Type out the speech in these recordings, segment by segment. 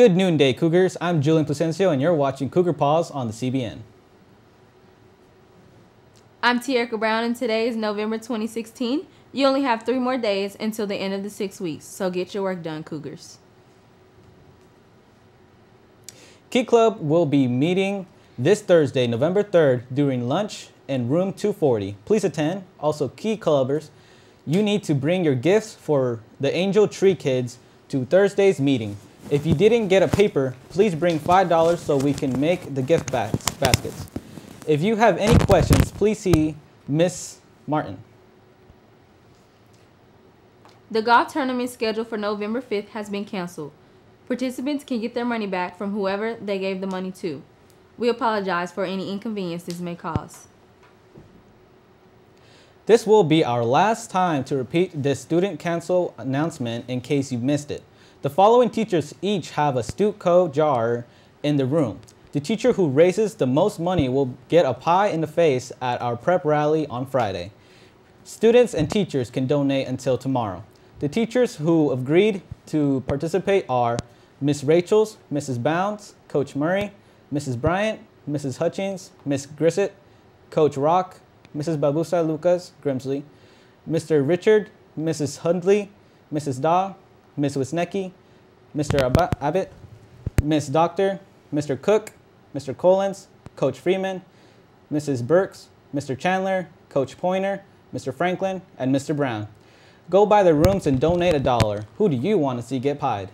Good noonday, Cougars. I'm Julian Placencio, and you're watching Cougar Pause on the CBN. I'm Tierka Brown, and today is November 2016. You only have three more days until the end of the six weeks, so get your work done, Cougars. Key Club will be meeting this Thursday, November 3rd, during lunch in room 240. Please attend. Also, Key Clubbers, you need to bring your gifts for the Angel Tree Kids to Thursday's meeting. If you didn't get a paper, please bring $5 so we can make the gift bas baskets. If you have any questions, please see Miss Martin. The golf tournament scheduled for November 5th has been canceled. Participants can get their money back from whoever they gave the money to. We apologize for any inconvenience this may cause. This will be our last time to repeat this student cancel announcement in case you missed it. The following teachers each have a Stuco jar in the room. The teacher who raises the most money will get a pie in the face at our prep rally on Friday. Students and teachers can donate until tomorrow. The teachers who agreed to participate are Miss Rachels, Mrs. Bounds, Coach Murray, Mrs. Bryant, Mrs. Hutchings, Miss Grissett, Coach Rock, Mrs. Babusa Lucas Grimsley, Mr. Richard, Mrs. Hundley, Mrs. Daw, Ms. Wisniewski, Mr. Abbott, Miss Doctor, Mr. Cook, Mr. Collins, Coach Freeman, Mrs. Burks, Mr. Chandler, Coach Pointer, Mr. Franklin, and Mr. Brown. Go by the rooms and donate a dollar. Who do you want to see get pied?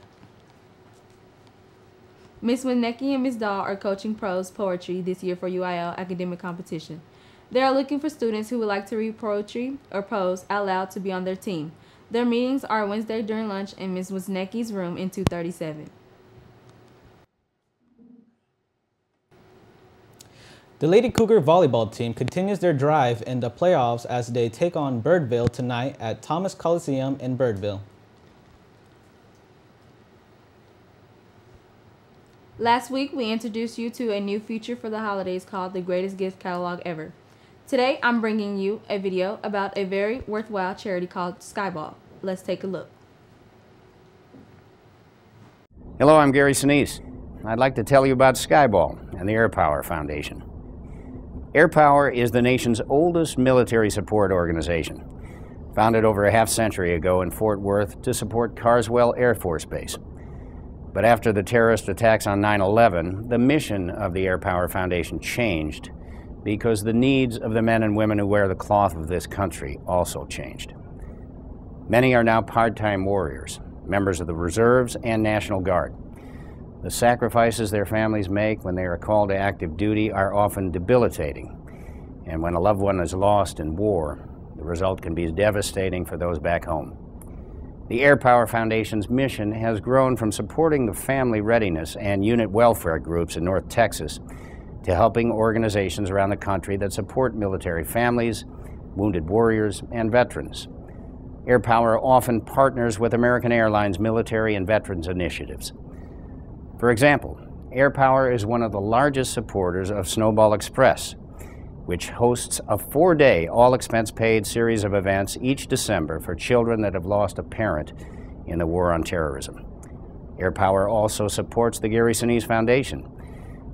Ms. Wisniewski and Ms. Dahl are coaching prose poetry this year for UIL academic competition. They are looking for students who would like to read poetry or prose out loud to be on their team. Their meetings are Wednesday during lunch in Ms. Wisniewski's room in 237. The Lady Cougar volleyball team continues their drive in the playoffs as they take on Birdville tonight at Thomas Coliseum in Birdville. Last week, we introduced you to a new feature for the holidays called the Greatest Gift Catalog Ever. Today, I'm bringing you a video about a very worthwhile charity called Skyball. Let's take a look. Hello, I'm Gary Sinise. I'd like to tell you about Skyball and the Air Power Foundation. Air Power is the nation's oldest military support organization, founded over a half century ago in Fort Worth to support Carswell Air Force Base. But after the terrorist attacks on 9 11, the mission of the Air Power Foundation changed because the needs of the men and women who wear the cloth of this country also changed. Many are now part time warriors, members of the reserves and National Guard. The sacrifices their families make when they are called to active duty are often debilitating, and when a loved one is lost in war, the result can be devastating for those back home. The Air Power Foundation's mission has grown from supporting the family readiness and unit welfare groups in North Texas to helping organizations around the country that support military families, wounded warriors, and veterans. Air Power often partners with American Airlines military and veterans initiatives. For example, Air Power is one of the largest supporters of Snowball Express, which hosts a four day, all expense paid series of events each December for children that have lost a parent in the war on terrorism. Air Power also supports the Gary Sinise Foundation,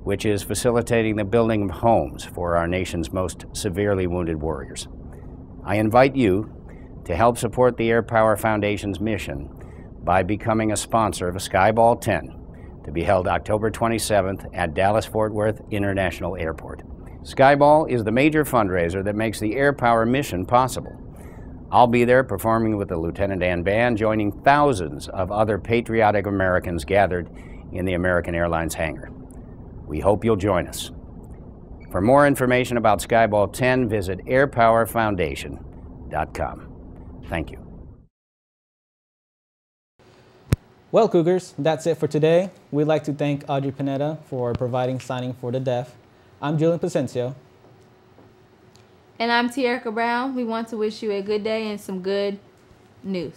which is facilitating the building of homes for our nation's most severely wounded warriors. I invite you to help support the Air Power Foundation's mission by becoming a sponsor of a Skyball 10 to be held October 27th at Dallas Fort Worth International Airport. Skyball is the major fundraiser that makes the Air Power mission possible. I'll be there performing with the Lieutenant Dan Band, joining thousands of other patriotic Americans gathered in the American Airlines hangar. We hope you'll join us. For more information about Skyball 10, visit airpowerfoundation.com. Thank you. Well, Cougars, that's it for today. We'd like to thank Audrey Pineda for providing signing for the deaf. I'm Julian Placencio. And I'm Tierka Brown. We want to wish you a good day and some good news.